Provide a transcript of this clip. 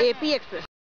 EPI Express.